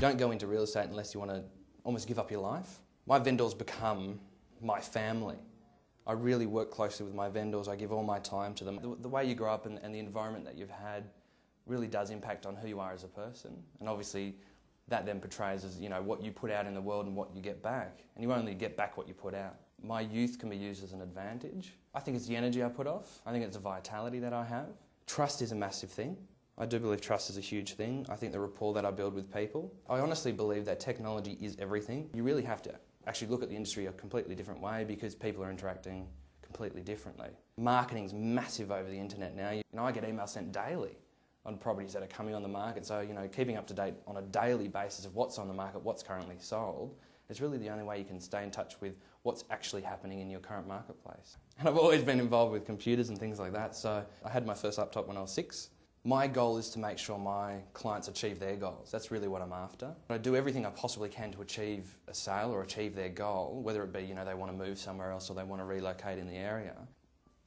You don't go into real estate unless you want to almost give up your life. My vendors become my family. I really work closely with my vendors. I give all my time to them. The, the way you grow up and, and the environment that you've had really does impact on who you are as a person. And obviously, that then portrays as you know what you put out in the world and what you get back. And you only get back what you put out. My youth can be used as an advantage. I think it's the energy I put off. I think it's the vitality that I have. Trust is a massive thing. I do believe trust is a huge thing. I think the rapport that I build with people. I honestly believe that technology is everything. You really have to actually look at the industry a completely different way because people are interacting completely differently. Marketing's massive over the internet now. You know, I get emails sent daily on properties that are coming on the market. So, you know, keeping up to date on a daily basis of what's on the market, what's currently sold, is really the only way you can stay in touch with what's actually happening in your current marketplace. And I've always been involved with computers and things like that. So, I had my first laptop when I was six. My goal is to make sure my clients achieve their goals. That's really what I'm after. I do everything I possibly can to achieve a sale or achieve their goal, whether it be, you know, they want to move somewhere else or they want to relocate in the area.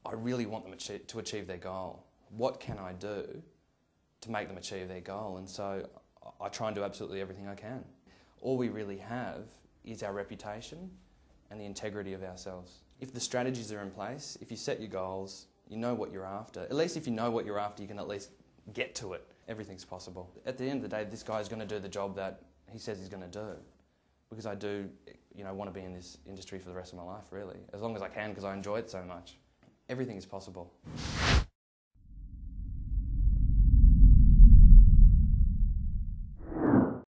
I really want them to achieve their goal. What can I do to make them achieve their goal? And so I try and do absolutely everything I can. All we really have is our reputation and the integrity of ourselves. If the strategies are in place, if you set your goals, you know what you're after. At least if you know what you're after, you can at least get to it. Everything's possible. At the end of the day, this guy's going to do the job that he says he's going to do. Because I do, you know, want to be in this industry for the rest of my life, really. As long as I can, because I enjoy it so much. Everything is possible.